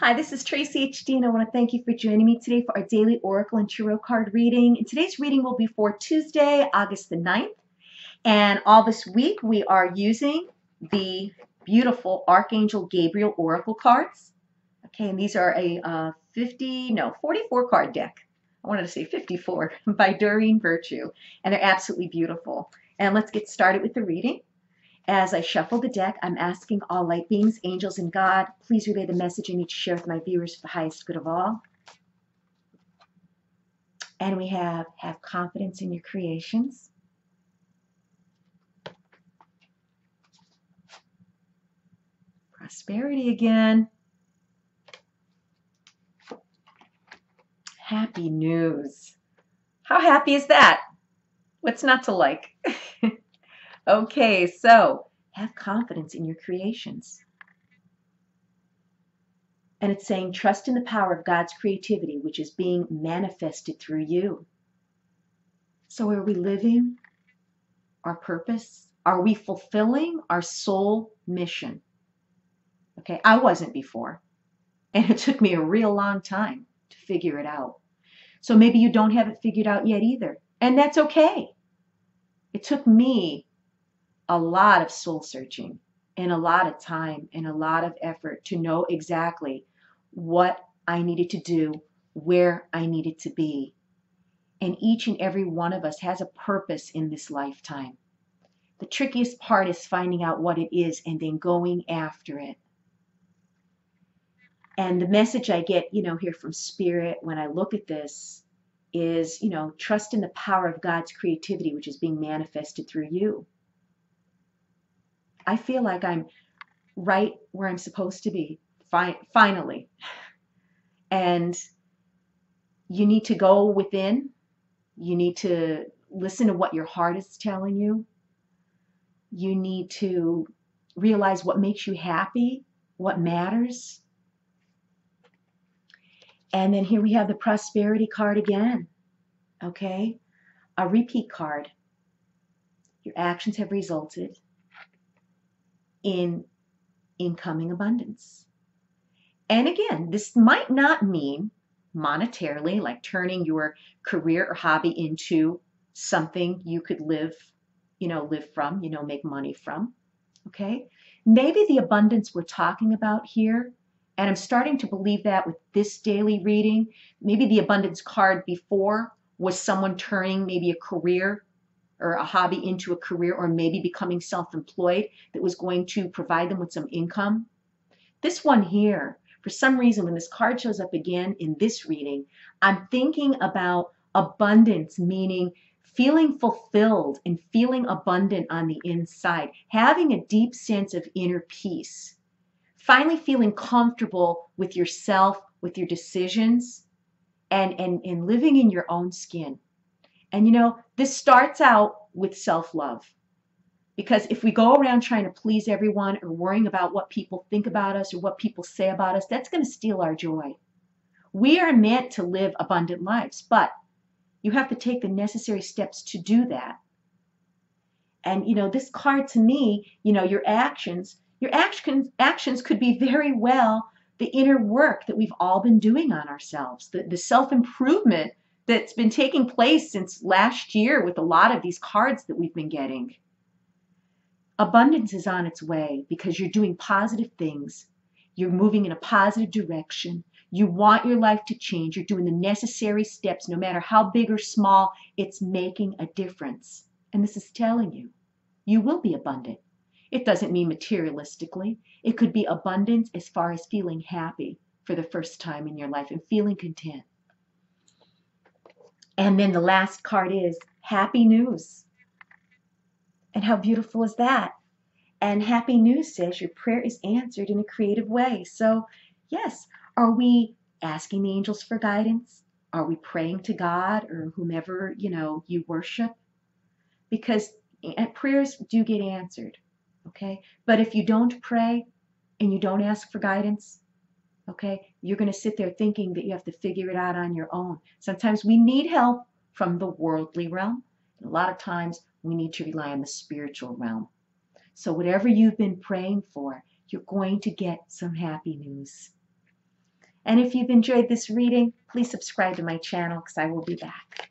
Hi, this is Tracey HD, and I want to thank you for joining me today for our daily Oracle and Tarot card reading. And today's reading will be for Tuesday, August the 9th. And all this week, we are using the beautiful Archangel Gabriel Oracle cards. Okay, and these are a uh, 50, no, 44 card deck. I wanted to say 54 by Doreen Virtue, and they're absolutely beautiful. And let's get started with the reading. As I shuffle the deck, I'm asking all light beings, angels, and God, please relay the message I need to share with my viewers for the highest good of all. And we have have confidence in your creations. Prosperity again. Happy news. How happy is that? What's not to like? Okay, so have confidence in your creations. And it's saying, trust in the power of God's creativity, which is being manifested through you. So, are we living our purpose? Are we fulfilling our soul mission? Okay, I wasn't before. And it took me a real long time to figure it out. So, maybe you don't have it figured out yet either. And that's okay. It took me a lot of soul searching and a lot of time and a lot of effort to know exactly what I needed to do, where I needed to be. And each and every one of us has a purpose in this lifetime. The trickiest part is finding out what it is and then going after it. And the message I get, you know, here from Spirit when I look at this is, you know, trust in the power of God's creativity, which is being manifested through you. I feel like I'm right where I'm supposed to be, fi- finally. And you need to go within. You need to listen to what your heart is telling you. You need to realize what makes you happy, what matters. And then here we have the prosperity card again. Okay? A repeat card. Your actions have resulted in incoming abundance. And again, this might not mean monetarily, like turning your career or hobby into something you could live, you know, live from, you know, make money from. Okay? Maybe the abundance we're talking about here, and I'm starting to believe that with this daily reading, maybe the abundance card before was someone turning maybe a career or a hobby into a career or maybe becoming self-employed that was going to provide them with some income. This one here, for some reason, when this card shows up again in this reading, I'm thinking about abundance, meaning feeling fulfilled and feeling abundant on the inside, having a deep sense of inner peace, finally feeling comfortable with yourself, with your decisions, and, and, and living in your own skin. And you know, this starts out with self love. Because if we go around trying to please everyone or worrying about what people think about us or what people say about us, that's going to steal our joy. We are meant to live abundant lives, but you have to take the necessary steps to do that. And you know, this card to me, you know, your actions, your actions actions could be very well the inner work that we've all been doing on ourselves, the, the self-improvement that's been taking place since last year with a lot of these cards that we've been getting. Abundance is on its way because you're doing positive things. You're moving in a positive direction. You want your life to change. You're doing the necessary steps, no matter how big or small, it's making a difference. And this is telling you, you will be abundant. It doesn't mean materialistically, it could be abundance as far as feeling happy for the first time in your life and feeling content. And then the last card is happy news. And how beautiful is that? And happy news says your prayer is answered in a creative way. So, yes, are we asking the angels for guidance? Are we praying to God or whomever, you know, you worship? Because eh, prayers do get answered, okay? But if you don't pray and you don't ask for guidance, okay, you're going to sit there thinking that you have to figure it out on your own. Sometimes we need help from the worldly realm. A lot of times we need to rely on the spiritual realm. So, whatever you've been praying for, you're going to get some happy news. And if you've enjoyed this reading, please subscribe to my channel because I will be back.